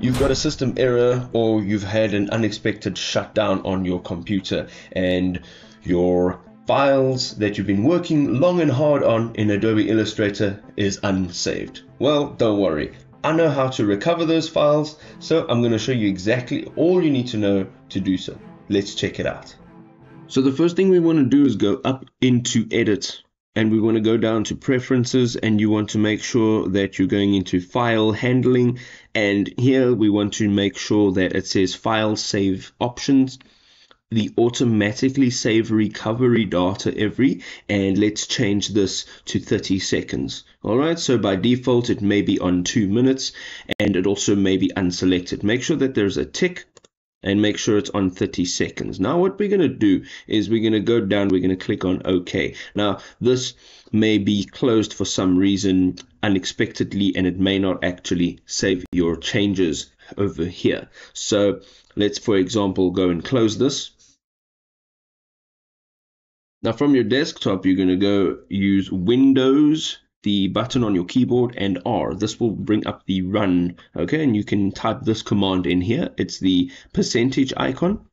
you've got a system error or you've had an unexpected shutdown on your computer and your files that you've been working long and hard on in Adobe Illustrator is unsaved. Well, don't worry. I know how to recover those files, so I'm going to show you exactly all you need to know to do so. Let's check it out. So the first thing we want to do is go up into Edit and we want to go down to preferences and you want to make sure that you're going into file handling. And here we want to make sure that it says file save options the automatically save recovery data every and let's change this to 30 seconds. All right so by default it may be on two minutes and it also may be unselected. Make sure that there's a tick and make sure it's on 30 seconds. Now what we're going to do is we're going to go down, we're going to click on OK. Now this may be closed for some reason unexpectedly and it may not actually save your changes over here. So let's for example go and close this. Now from your desktop you're going to go use Windows the button on your keyboard and R. This will bring up the run, okay? And you can type this command in here. It's the percentage icon,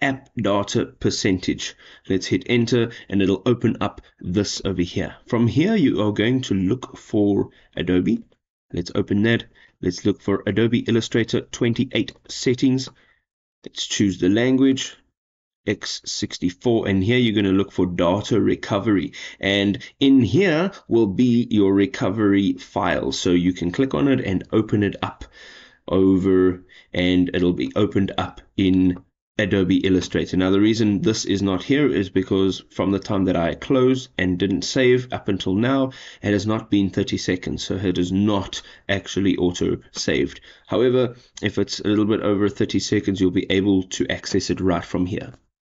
app data percentage. Let's hit enter and it'll open up this over here. From here, you are going to look for Adobe. Let's open that. Let's look for Adobe Illustrator 28 settings. Let's choose the language. X64 and here you're going to look for data recovery and in here will be your recovery file so you can click on it and open it up over and it'll be opened up in Adobe Illustrator. Now the reason this is not here is because from the time that I closed and didn't save up until now, it has not been 30 seconds, so it is not actually auto saved. However, if it's a little bit over 30 seconds, you'll be able to access it right from here.